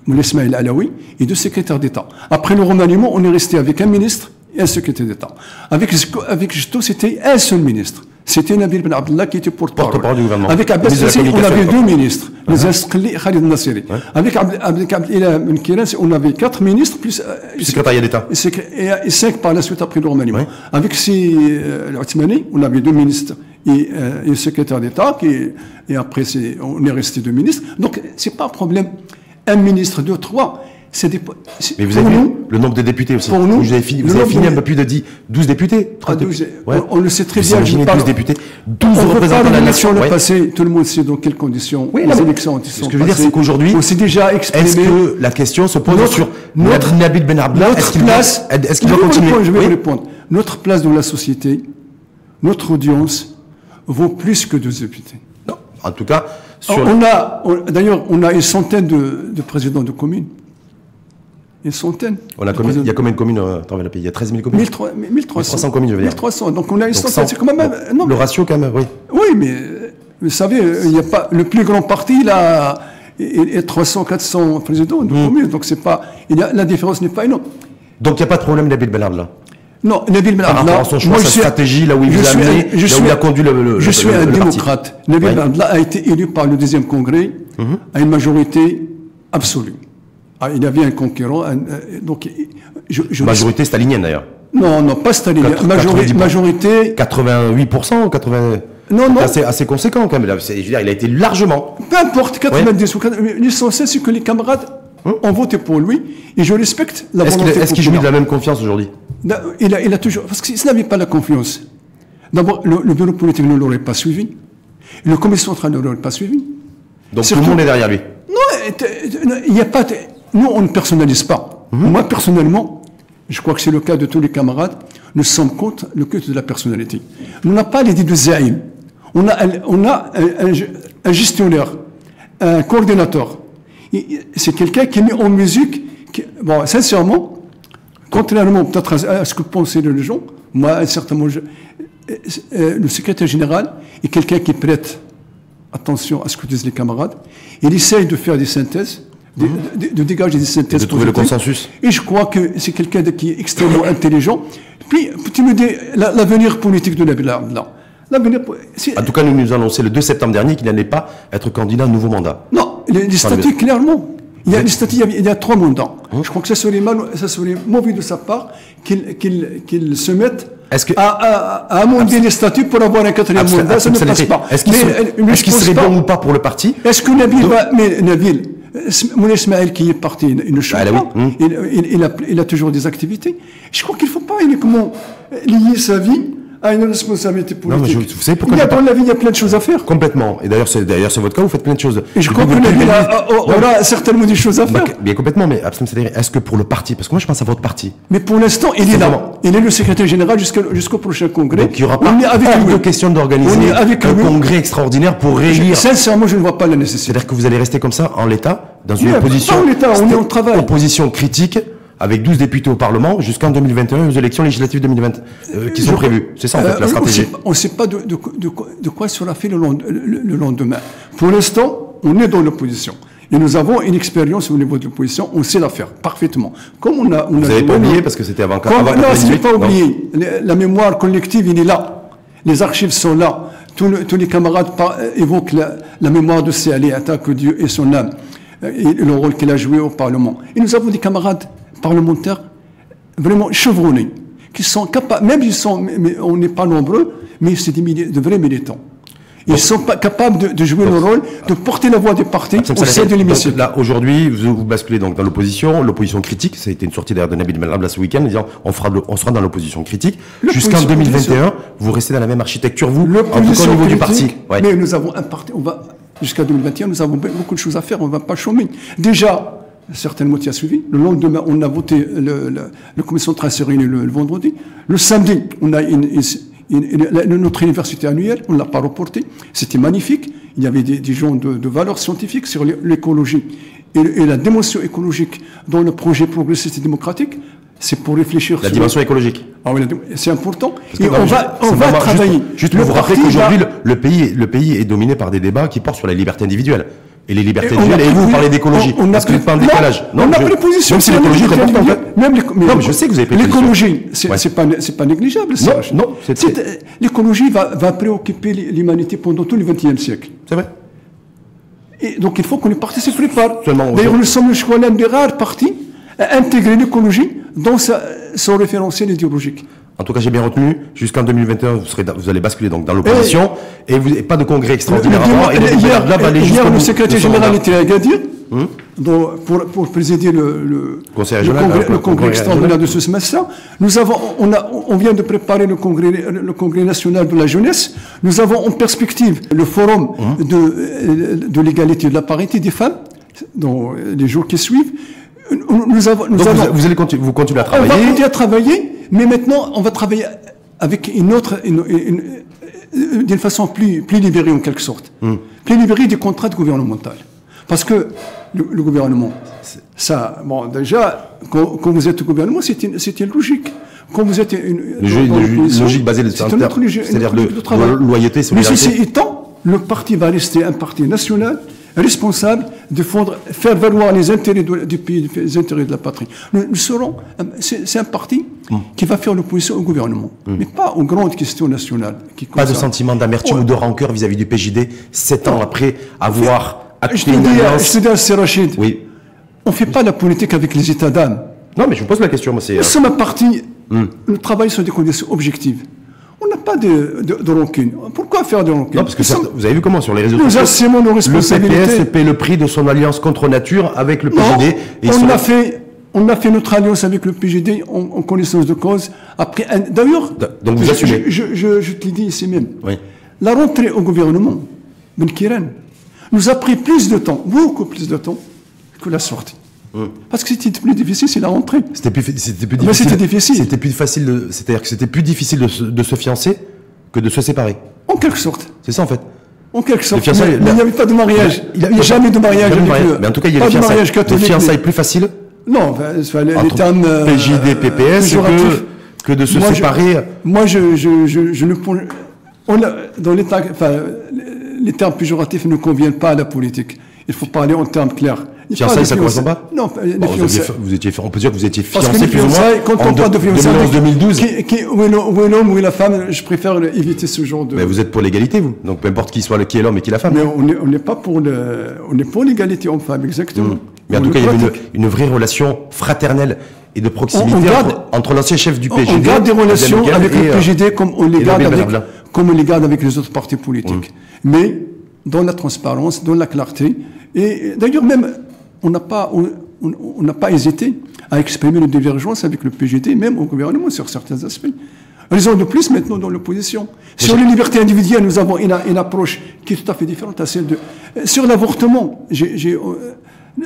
S2: Moulay Ismail Alaoui, et deux secrétaires d'État. Après le remaniement, on est resté avec un ministre et un secrétaire d'État. Avec, avec Jito, c'était un seul ministre. C'était Nabil Ben Abdallah qui était porte-parole.
S1: Porte-parole du gouvernement.
S2: Avec Abbas on avait deux ministres. Les Asqali et Khalid Nasseri. Avec Abd- avec Abdelillah Ben Kiran, on avait quatre ministres, plus, euh,
S1: Secrétariat d'État.
S2: et cinq par la suite après le remaniement. Avec ces euh, on avait deux ministres et, euh, et un secrétaire d'État, et après on est resté deux ministres. Donc c'est pas un problème. Un ministre, deux, trois, c'est des.
S1: Mais vous
S2: pour
S1: avez vu
S2: nous,
S1: le nombre de députés aussi.
S2: pour nous,
S1: vous avez fini, vous avez un peu plus de 10, 12 députés. 13
S2: Ah, 12,
S1: députés.
S2: on- on le sait très
S1: Vous
S2: bien, je
S1: imaginez
S2: parle-
S1: 12 députés, 12
S2: on
S1: représentants de la nation.
S2: le
S1: ouais.
S2: passé, tout le monde sait dans quelles conditions
S1: Oui,
S2: les élections ont été
S1: ce que je veux dire, c'est qu'aujourd'hui,
S2: on s'est déjà exprimé.
S1: Est-ce que la question se pose
S2: Notre-
S1: sur
S2: notre-
S1: Nabil Ben Est-ce qu'il
S2: place,
S1: est-ce qu'il doit
S2: vous
S1: continuer
S2: Je vais vous répondre. Notre place dans la société, notre audience, vaut plus que deux députés.
S1: Non. En tout cas, sur
S2: On a, d'ailleurs, on a une centaine de, de présidents de communes. Une centaine.
S1: On a combien, il y a combien de communes euh, dans le pays Il y a 13 000 communes
S2: 1300.
S1: 1300 communes, je veux dire.
S2: 1300. Donc on a une
S1: Donc,
S2: centaine.
S1: cent-
S2: C'est quand même. non,
S1: Le ratio, quand même, oui.
S2: Oui, mais euh, vous savez, euh, il y a pas le plus grand parti, il a, il il a 300, 400 présidents de
S1: Hmm.
S2: communes, donc c'est pas, il y a, la différence n'est pas énorme.
S1: Donc il n'y a pas de problème Nabil Bellard là
S2: Non, Nabil
S1: Par
S2: Benadla,
S1: rapport à son choix,
S2: moi,
S1: sa
S2: je suis-
S1: stratégie, là où il vous a amené, là où
S2: suis
S1: il a conduit le, le-
S2: Je
S1: le-
S2: suis
S1: le-
S2: un démocrate. Nabil. Benadla a été élu par le deuxième congrès à une majorité absolue. Ah, il avait un concurrent, un- euh, donc je, je-
S1: Majorité stalinienne d'ailleurs.
S2: Non, non, pas stalinien.
S1: Quatre-
S2: Majorité,
S1: 90%.
S2: majorité
S1: 88% ou 80
S2: Non, non.
S1: C'est assez, assez conséquent quand même. Là, je veux dire, il a été largement.
S2: Peu importe, 90 ou 80, mais l'essentiel, c'est que les camarades ont voté pour lui, et je respecte la
S1: Hein qu'il
S2: volonté
S1: est-ce qu'il jouit de la même confiance aujourd'hui?
S2: Il a, il a toujours, parce que s'il n'avait pas la confiance, d'abord, le, le bureau politique ne l'aurait pas suivi, le commission centrale ne l'aurait pas suivi.
S1: Donc
S2: Surtout-
S1: tout le monde est derrière lui?
S2: Non, il n'y a pas, nous, on ne personnalise pas.
S1: Mhm.
S2: Moi, personnellement, je crois que c'est le cas de tous les camarades, nous sommes contre le culte de la personnalité. On n'a pas l'idée de Zaïm. On a, on a un, un- un gestionnaire, un coordinateur. C'est quelqu'un qui met en musique. qui- bon, sincèrement, contrairement peut-être à, à ce que pensaient les gens, moi, certainement, je- euh, euh, le secrétaire général est quelqu'un qui prête attention à ce que disent les camarades. Il essaye de faire des synthèses, de, de- de dégager des synthèses.
S1: Mhm. De trouver le consensus.
S2: Et je crois que c'est quelqu'un qui est extrêmement intelligent. Puis, tu me dis la- l'avenir politique de po- c'est-
S1: En tout cas, nous nous annoncé le 2 septembre dernier qu'il n'allait pas être candidat à un nouveau mandat.
S2: non, les, les statuts, clairement. Il y a les statuts, il y a, trois mandats.
S1: Hein
S2: Je crois que ça serait, mal, ça serait mauvais de sa part qu'il qu'il- qu'il se mette
S1: que-
S2: à, à, à amender les statuts pour avoir un quatrième mandat. Ça ne passe pas.
S1: Est-ce qu'il qu'il
S2: pense
S1: serait bon ou pas pour le parti
S2: Est-ce que Nabil va. Mais Nabil, Moulay Ismaël qui est parti, il ne change
S1: Ah,
S2: pas.
S1: oui.
S2: Il, il- il a, il a toujours des activités. Je crois qu'il ne faut pas uniquement lier sa vie à une responsabilité
S1: mais
S2: politique.
S1: je- vous savez pourquoi
S2: il y a dans la vie, il y a plein de choses à faire.
S1: Complètement. Et d'ailleurs, c'est d'ailleurs c'est votre cas. Vous faites plein de choses.
S2: Et je crois que a-
S1: début-
S2: a-
S1: Non,
S2: aura certainement des choses à faire.
S1: Bien complètement. Mais Saderi, est-ce que pour le parti, parce que moi je pense à votre parti,
S2: Mais pour l'instant, il est là. Il est le secrétaire général jusqu'à- jusqu'au prochain congrès.
S1: donc il n'y aura pas
S2: On
S1: de question
S2: On
S1: d'organiser un congrès extraordinaire pour réélire.
S2: Sincèrement, je ne vois pas la nécessité.
S1: C'est-à-dire que vous allez rester comme ça en l'état, dans une opposition,
S2: en l'état, on est au travail.
S1: opposition critique, avec 12 députés au Parlement jusqu'en 2021 aux élections législatives 2020 euh, qui sont
S2: Je-
S1: prévues. C'est ça en fait
S2: Euh,
S1: la stratégie.
S2: On ne sait pas de, de- de quoi- de quoi sera fait le, lend- le- le lendemain. Pour l'instant, on est dans l'opposition. Et nous avons une expérience au niveau de l'opposition, on sait la faire parfaitement. Comme on a, on
S1: Vous n'avez pas oublié parce que c'était avant,
S2: Comme-
S1: avant
S2: non, ce n'est
S1: 98,
S2: pas oublié. La mémoire collective, il est là. Les archives sont là. Tous, le- tous les camarades par- euh, évoquent la, la mémoire de Séalé, tant que Dieu et son âme, euh, et le rôle qu'il a joué au Parlement. Et nous avons des camarades parlementaires vraiment chevronnés, qui sont capables, même ils sont, mais- on n'est pas nombreux, mais c'est de vrais militants. Ils sont pas capables de, de jouer le rôle, de porter la voix des partis
S1: Absalom
S2: au sein de l'hémicycle.
S1: donc Là, aujourd'hui, vous, vous basculez donc dans l'opposition, l'opposition critique. Ça a été une sortie d'ailleurs de Nabil Belrabla ce week-end, en disant on, fera de- on sera dans l'opposition critique. Jusqu'en
S2: critique,
S1: 2021, vous restez dans la même architecture, vous, en tout cas au niveau du parti. Ouais.
S2: Mais nous avons un parti, on va, jusqu'à 2021, nous avons beaucoup de choses à faire, on ne va pas chômer. Déjà, certainement tu as suivi, le lendemain, on a voté, le, commission de se réunit le, vendredi. Le samedi, on a notre université annuelle, on ne l'a pas reportée. C'était magnifique. Il y avait des, gens de, valeurs scientifiques sur l'é- l'écologie et, et la dimension écologique dans le projet progressiste et démocratique. C'est pour réfléchir
S1: La
S2: sur-
S1: dimension écologique.
S2: Ah oui, c'est important. Et
S1: non,
S2: on va,
S1: juste-
S2: on va
S1: simplement, juste-
S2: travailler.
S1: Juste,
S2: Le
S1: pour vous rappeler qu'aujourd'hui,
S2: va-
S1: le, pays, le pays est dominé par des débats qui portent sur la liberté individuelle. Et les libertés
S2: Et
S1: individuelles, et vous, parlez d'écologie.
S2: on- on a
S1: Est-ce que vous n'êtes pas
S2: pris-
S1: décalage
S2: Non, on a
S1: je-
S2: pris position.
S1: Même si l'écologie est
S2: liberté
S1: importante. en fait.
S2: individuelle. Même les- mais
S1: Non, mais je sais que vous avez pris.
S2: L'écologie, c'est
S1: Ouais.
S2: pas, négligeable. ça.
S1: Non,
S2: L'écologie va, va préoccuper l'humanité pendant tout le XXe siècle.
S1: C'est vrai.
S2: Et donc il faut les partis se préparent.
S1: Seulement,
S2: D'ailleurs, nous sommes, je crois, l'un des rares partis intégrer l'écologie dans sa, son référentiel idéologique.
S1: En tout cas, j'ai bien retenu. Jusqu'en 2021, vous, serez, vous allez basculer donc dans l'opposition. Et vous, et pas de congrès extraordinaire
S2: Le- le-
S1: avant. Et Nabil
S2: hier,
S1: aller
S2: le secrétaire
S1: de
S2: général était à Agadir dont- pour, pour présider le, congrès,
S1: hein,
S2: congrès
S1: congrès
S2: extraordinaire de ce matin. Nous avons, on, a, on vient de préparer le congrès, le congrès national de la jeunesse. Nous avons en perspective le forum de, euh, de l'égalité et de la parité des femmes dans les jours qui suivent. Nous avons, nous
S1: Donc,
S2: avons-
S1: vous, vous allez continuer, vous continuez à
S2: on va
S1: travailler.
S2: continuer à travailler, mais maintenant, on va travailler avec une autre, une- d'une façon plus, plus libérée en quelque sorte.
S1: Hmm.
S2: Plus libérée des contraintes gouvernementales. Parce que le, le gouvernement, ça, bon, déjà, quand, quand vous êtes au gouvernement, c'est une, c'est une logique. Quand vous êtes une,
S1: Le jeu- logique basée sur c'est-à-dire de-
S2: de
S1: loyauté,
S2: Mais
S1: solidarité.
S2: ceci étant, le parti va rester un parti national responsable de fondre- faire valoir les intérêts de- du pays, les intérêts de la patrie. Nous, nous serons, un- c'est un parti
S1: Hmm.
S2: qui va faire l'opposition au gouvernement, mais pas aux grandes questions nationales. Qui
S1: Pas de sentiment d'amertume
S2: Ouais.
S1: ou de rancœur vis-à-vis du PJD, sept ans après avoir
S2: Je
S1: acté
S2: te
S1: une alliance.
S2: je te dis, c'est Rachid,
S1: Oui.
S2: on ne fait pas la politique avec les états d'âme.
S1: Non, mais je vous pose la question, moi, c'est. euh,
S2: Nous sommes un parti,
S1: Hmm.
S2: nous travaillons sur des conditions objectives. On n'a pas de, de, de rancune. Pourquoi faire de rancune?
S1: Non, parce que
S2: Nous
S1: ça- vous avez vu comment sur les réseaux
S2: Nous
S1: sociaux
S2: assumons nos
S1: Le
S2: responsabilités.
S1: PPS paie le prix de son alliance contre nature avec le
S2: Non,
S1: PJD. et
S2: on
S1: sont-
S2: a fait, on a fait notre alliance avec le PGD en, en connaissance de cause. Après, d'ailleurs,
S1: Donc vous
S2: je-
S1: assumez.
S2: Je, je, je, je te l'ai dit ici même.
S1: Oui.
S2: La rentrée au gouvernement, Ben Kiran, nous a pris plus de temps, beaucoup plus de temps que la sortie.
S1: Hum.
S2: Parce que c'était plus difficile, c'est la rentrée.
S1: C'était plus, c'était plus difficile.
S2: c'était difficile.
S1: C'était plus facile. de- C'est-à-dire que c'était plus difficile de se, de se fiancer que de se séparer.
S2: En quelque sorte.
S1: C'est ça en fait.
S2: En quelque sorte.
S1: fiançailles,
S2: mais il n'y avait pas de mariage. Il n'y a, jamais de mariage.
S1: Jamais de
S2: avec
S1: mariage.
S2: le-
S1: Mais en tout cas, il y a
S2: pas
S1: des fiançailles, des
S2: catholique.
S1: fiançailles
S2: mais-
S1: plus faciles
S2: Non, les, les
S1: entre
S2: termes. euh,
S1: PJD, PPS que, que de se
S2: Moi, je-
S1: séparer.
S2: Moi, je, je, je, je ne on a, dans l'état, enfin, les termes péjoratifs ne conviennent pas à la politique. Il faut parler en termes clairs. Il
S1: Fiançailles, ça correspond pas
S2: Non, les
S1: Bon,
S2: fiançailles.
S1: vous étiez, on peut dire que vous étiez fiancé plus ou moins
S2: quand on parle de fiançailles,
S1: 2011-2012.
S2: qui, qui, où est l'homme, où est la femme, je préfère éviter ce genre de.
S1: Mais vous êtes pour l'égalité, vous. Donc peu importe qui soit le, qui est l'homme et qui est la femme.
S2: Mais on n'est pas pour le, on est pour l'égalité homme-femme, exactement.
S1: Mais en
S2: On
S1: tout cas, il y avait une, vraie relation fraternelle et de proximité
S2: On- on garde-
S1: entre, entre l'ancien chef du PGD.
S2: On garde des relations avec le
S1: euh,
S2: PGD comme on les garde avec, comme on les garde avec les autres partis politiques. Mais dans la transparence, dans la clarté. Et d'ailleurs, même, on n'a pas, on, on- on n'a pas hésité à exprimer nos divergences avec le PGD, même au gouvernement, sur certains aspects. Raison de plus maintenant dans l'opposition. Sur les libertés individuelles, nous avons une, une approche qui est tout à fait différente à celle de. Sur l'avortement, j'ai, euh,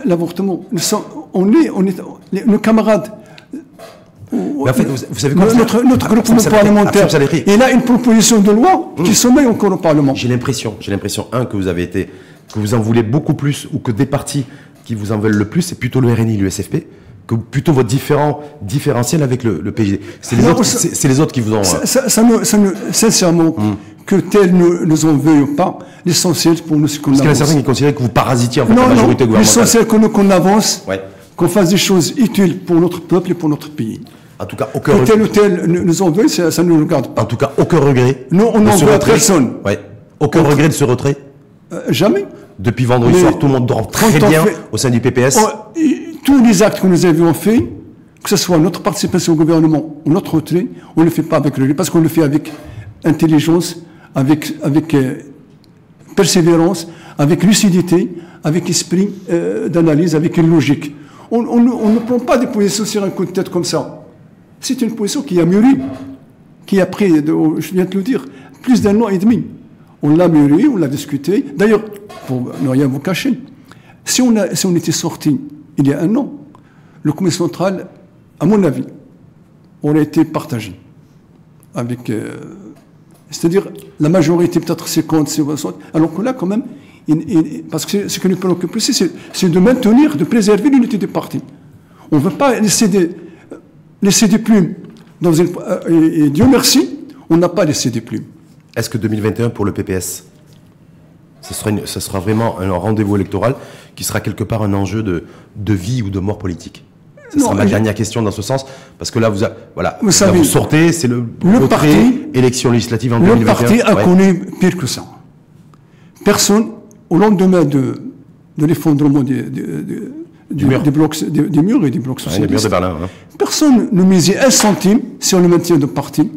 S2: l'avortement, nous sommes- on est, on est, nos camarades
S1: Mais en fait, vous, vous savez quoi
S2: notre, notre groupe parlementaire, il a une proposition de loi qui sommet encore au Parlement.
S1: J'ai l'impression, j'ai l'impression, un, que vous avez été, que vous en voulez beaucoup plus, ou que des partis qui vous en veulent le plus, c'est plutôt le RNI, le SFP, que plutôt votre différent, différentiel avec le, le PJD. C'est les,
S2: Non,
S1: autres-
S2: ça-
S1: c'est- c'est les autres qui vous ont.
S2: Ça,
S1: euh,
S2: ça, ça ça nous- sincèrement,
S1: Hmm.
S2: que tel nous, nous en veuille ou pas, l'essentiel pour nous, c'est qu'on
S1: Parce qu'il y en a
S2: avance.
S1: certains qui considèrent que vous parasitiez en fait,
S2: Non,
S1: la
S2: non,
S1: majorité gouvernementale.
S2: l'essentiel que nous qu'on avance,
S1: Ouais.
S2: qu'on fasse des choses utiles pour notre peuple et pour notre pays.
S1: En tout cas, aucun,
S2: Que
S1: regret-
S2: tel ou tel nous, ça, ne nous regarde pas.
S1: en tout cas, aucun regret.
S2: Nous, on n'en veut à personne.
S1: Ouais. Aucun regret de ce retrait.
S2: Euh, jamais.
S1: Depuis vendredi
S2: Mais
S1: soir, tout le monde dort très bien
S2: fait-
S1: au sein du PPS.
S2: Oh, tous les actes que nous avions faits, que ce soit notre participation au gouvernement ou notre retrait, on ne le fait pas avec le parce qu'on le fait avec intelligence, avec, avec euh, persévérance, avec lucidité, avec esprit euh, d'analyse, avec une logique. On, on ne prend pas des positions sur un coup de tête comme ça. C'est une position qui a mûri, qui a pris, de- je viens de le dire, plus d'un an et demi. On l'a mûri, on l'a discuté. D'ailleurs, pour ne rien vous cacher, si on, était sorti il y a un an, le comité central, à mon avis, aurait été partagé. Avec, euh, c'est-à-dire la majorité, peut-être 50, 60, alors que là, quand même, parce que ce qui nous préoccupe aussi, c'est de maintenir, de préserver l'unité du parti. On ne veut pas laisser des, laisser des plumes. Dans une, euh, et, et Dieu merci, on n'a pas laissé des plumes.
S1: Est-ce que 2021 pour le PPS, ce sera, une- ce sera vraiment un rendez-vous électoral qui sera quelque part un enjeu de, de vie ou de mort politique? Ce sera ma dernière question dans ce sens, parce que là, vous, a- voilà,
S2: Vous
S1: là,
S2: savez,
S1: vous sortez, c'est le,
S2: le parti-
S1: élection législative en
S2: Le
S1: 2021.
S2: parti a
S1: Ouais.
S2: connu pire que ça. Personne, au lendemain de, de l'effondrement des- du-
S1: mur.
S2: des blocs, des, des murs et des blocs
S1: Ouais,
S2: socialistes,
S1: murs de Berlin. hein.
S2: personne ne misait un centime sur le maintien du parti.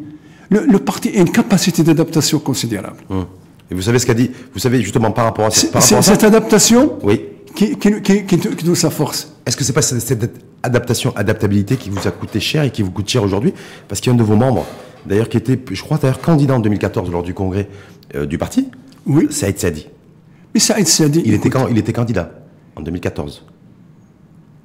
S2: Le, le parti a une capacité d'adaptation considérable.
S1: Hum. Et vous savez ce qu'a dit, vous savez justement par rapport à,
S2: C'est-
S1: par rapport à
S2: cette adaptation
S1: Oui.
S2: qui, qui, qui, qui, qui nous sa force.
S1: Est-ce que c'est pas cette, cette adaptation, adaptabilité qui vous a coûté cher et qui vous coûte cher aujourd'hui? Parce qu'il y a un de vos membres, d'ailleurs, qui était, je crois, d'ailleurs, candidat en 2014 lors du congrès euh, du parti,
S2: Oui.
S1: Saïd Sadi.
S2: Mais Saïd Sadi,
S1: Il était,
S2: écoute,
S1: il était candidat en 2014.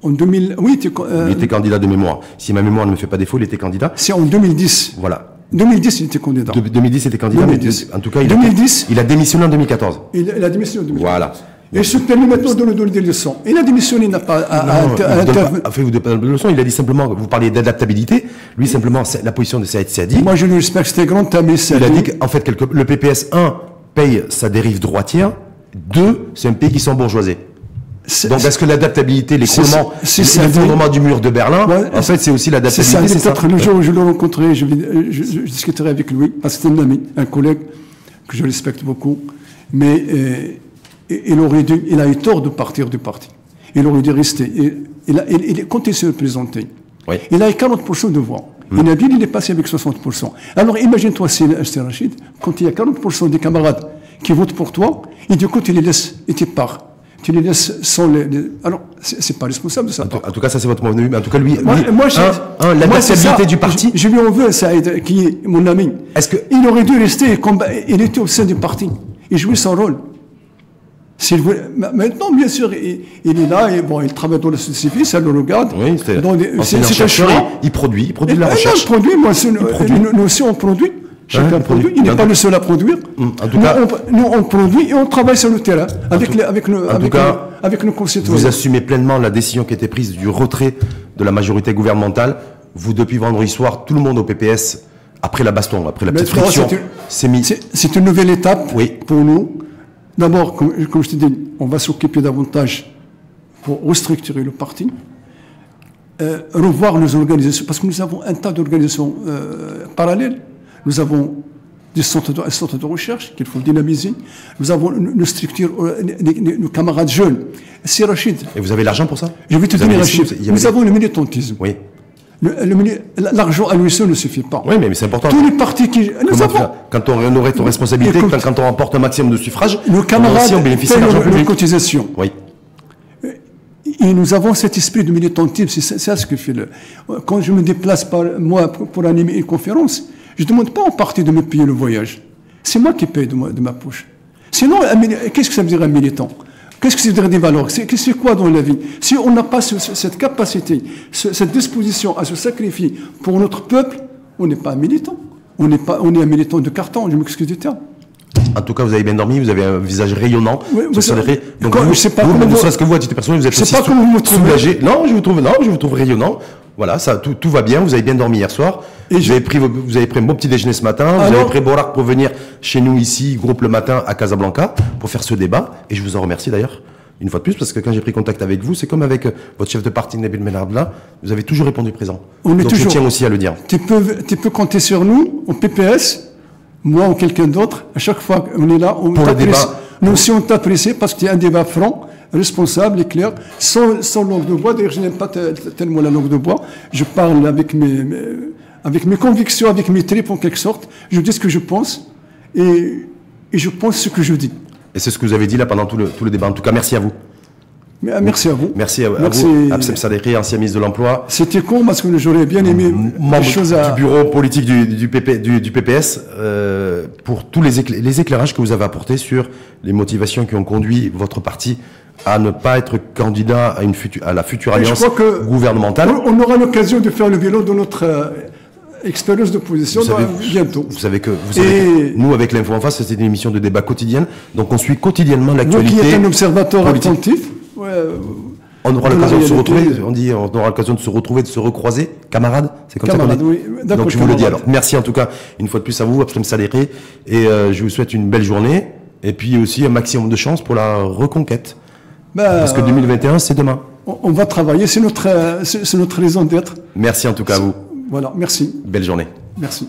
S2: En 2000, oui, tu- euh,
S1: Il était candidat de mémoire. Si ma mémoire ne me fait pas défaut, il était candidat.
S2: c'est en 2010.
S1: Voilà.
S2: 2010, il était candidat.
S1: De- 2010, il était candidat. mais
S2: 2010.
S1: de- en tout cas, il,
S2: 2010.
S1: A, il a démissionné en 2014.
S2: Il, il a démissionné en 2010.
S1: Voilà.
S2: Et se permet maintenant de nous donner des leçons. Il a démissionné, il n'a pas à, à,
S1: Non,
S2: à intervenir.
S1: pas- enfin, vous donnez pas de leçon, il a dit simplement, vous parliez d'adaptabilité, lui simplement, c'est la position de Saïd Sadi,
S2: Moi, je le respecte, c'était grand ami.
S1: il a dit qu'en fait, quelque- le PPS, 1, paye sa dérive droitière, 2, c'est un pays qui Donc est-ce que l'adaptabilité, l'écroulement,
S2: c'est- c'est-
S1: l'effondrement du mur de Berlin,
S2: Ouais,
S1: en fait c'est aussi l'adaptabilité,
S2: c'est
S1: ça
S2: peut-être le jour où je rencontrerai, je, vais- je- je discuterai avec lui, parce que c'est un ami, un collègue que je respecte beaucoup. Mais euh, il aurait dû, il a eu tort de partir du parti. Il aurait dû rester. Il, il, a, il, il comptait se présenter.
S1: Oui.
S2: Il a eu 40% de voix. Et Nabil, il est passé avec 60%. Alors imagine-toi, c'est c'est Rachid, quand il y a 40% des camarades qui votent pour toi, et du coup tu les laisses, et tu pars. Tu les laisses sans les. les- alors, c'est c'est pas responsable de ça.
S1: En tout- en tout cas, ça c'est votre point de vue, mais en tout cas, lui,
S2: Moi,
S1: lui,
S2: moi, j'ai-
S1: un, un,
S2: moi, c'est
S1: l'adaptabilité
S2: ça.
S1: du parti,
S2: Je, je lui en veux, Saïd, qui est mon ami.
S1: Est-ce que-
S2: Il aurait dû rester et combattre. Il était au sein du parti. Il jouait son rôle. S'il voulait- ma- Maintenant, bien sûr, il, il est là, et bon, il travaille dans la société ça le regarde.
S1: oui, c'est
S2: un choix.
S1: il, il produit, il produit de la
S2: non,
S1: recherche.
S2: il produit, moi, c'est- nous aussi, on produit. Chacun
S1: il produit.
S2: Il n'est pas le seul à produire.
S1: Hum, en tout
S2: nous,
S1: cas-
S2: on, nous, on produit et on travaille sur le terrain avec, les, avec, nos, avec,
S1: cas,
S2: nos- avec nos concitoyens.
S1: Vous assumez pleinement la décision qui a été prise du retrait de la majorité gouvernementale. Vous, depuis vendredi soir, tout le monde au PPS, après la baston, après la petite friction,
S2: c'est une-
S1: s'est mis.
S2: C'est c'est une nouvelle étape
S1: Oui.
S2: pour nous. D'abord, comme, comme je te dis, on va s'occuper davantage pour restructurer le parti, euh, revoir nos organisations, parce que nous avons un tas d'organisations euh, parallèles. Nous avons des centres de, un centre de recherche qu'il faut dynamiser. Nous avons une, structure, euh, nos camarades jeunes. C'est Rachid.
S1: Et vous avez l'argent pour ça?
S2: Je vais te donner Rachid. Nous
S1: des-
S2: avons le militantisme.
S1: Oui.
S2: L'argent à lui seul ne suffit pas.
S1: Oui, mais, c'est important.
S2: Tous les partis qui. Nous avons,
S1: Quand on aurait ton responsabilité,
S2: Écoute,
S1: quand, on remporte un maximum de suffrages,
S2: nos camarades
S1: aussi on bénéficie
S2: payent
S1: d'argent
S2: nos, nos
S1: public.
S2: cotisations.
S1: Oui.
S2: Et nous avons cet esprit de militantisme, c'est ça, ce que fait le. Quand je me déplace par moi pour animer une conférence, je ne demande pas au parti de me payer le voyage. C'est moi qui paye de, ma poche. Sinon, qu'est-ce que ça veut dire un militant? Qu'est-ce que ça veut dire des valeurs? C'est c'est quoi dans la vie? Si on n'a pas ce- ce- cette capacité, ce- cette disposition à se sacrifier pour notre peuple, on n'est pas un militant. On, n'est pas, on est un militant de carton, je m'excuse du terme.
S1: En tout cas, vous avez bien dormi, vous avez un visage rayonnant.
S2: Oui, vous
S1: ce
S2: savez-
S1: ré- Donc,
S2: Quand-
S1: vous,
S2: je sais pas
S1: vous, ne
S2: vous-
S1: serait-ce que vous, à titre personnel, vous êtes
S2: Je sais
S1: aussi
S2: pas comment vous
S1: soulagé. Non, je vous trouve, non, je vous trouve rayonnant. Voilà, ça, tout, tout va bien. Vous avez bien dormi hier soir.
S2: Et
S1: vous, avez pris, vous avez pris un bon petit déjeuner ce matin. vous
S2: Alors-
S1: avez pris Borac pour venir chez nous ici, groupe le matin à Casablanca, pour faire ce débat. Et je vous en remercie d'ailleurs. Une fois de plus, parce que quand j'ai pris contact avec vous, c'est comme avec euh, votre chef de parti, Nabil Menardla, vous avez toujours répondu présent.
S2: On est
S1: Donc
S2: toujours-
S1: je tiens aussi à le dire.
S2: Tu peux, tu peux compter sur nous, au PPS, moi ou quelqu'un d'autre. À chaque fois qu'on est là, on t'apprécie. Nous aussi, on t'apprécie parce qu'il y a un débat franc, responsable et clair, sans, sans langue de bois. D'ailleurs, je n'aime pas te- tellement la langue de bois. Je parle avec mes, mes- avec mes convictions, avec mes tripes en quelque sorte. Je dis ce que je pense et, et je pense ce que je dis.
S1: Et c'est ce que vous avez dit là pendant tout le, tout le débat. En tout cas, merci à vous.
S2: Ah, merci à vous.
S1: Merci à,
S2: Merci.
S1: vous, Absem ancien ministre de l'Emploi,
S2: C'était con parce que j'aurais bien aimé
S1: membre
S2: choses à.
S1: du bureau politique du, du, PP, du, du PPS, euh, pour tous les, écla- les éclairages que vous avez apportés sur les motivations qui ont conduit votre parti à ne pas être candidat à, une futu- à la future
S2: je
S1: alliance
S2: crois que-
S1: gouvernementale.
S2: On, aura l'occasion de faire le bilan de notre euh, expérience
S1: Vous savez-
S2: dans- bientôt.
S1: Vous savez que, vous savez
S2: Et-
S1: que nous, avec l'Info en face, c'était une émission de débat quotidienne, donc on suit quotidiennement
S2: Vous qui
S1: l'actualité.
S2: êtes un observateur
S1: politique.
S2: attentif, ouais, euh,
S1: On aura l'occasion de se retrouver, on dit, on aura l'occasion de se retrouver, de se recroiser, camarades, c'est comme
S2: Camarades,
S1: ça qu'on dit.
S2: oui.
S1: Donc je vous le dis alors. Merci en tout cas, une fois de plus à vous, Abdel Saléré, et euh, je vous souhaite une belle journée, et puis aussi un maximum de chance pour la reconquête.
S2: ben,
S1: Parce que 2021, c'est demain.
S2: on, on va travailler, c'est notre, euh, c'est notre raison d'être.
S1: Merci en tout cas à vous.
S2: Voilà, merci,
S1: Belle journée.
S2: merci.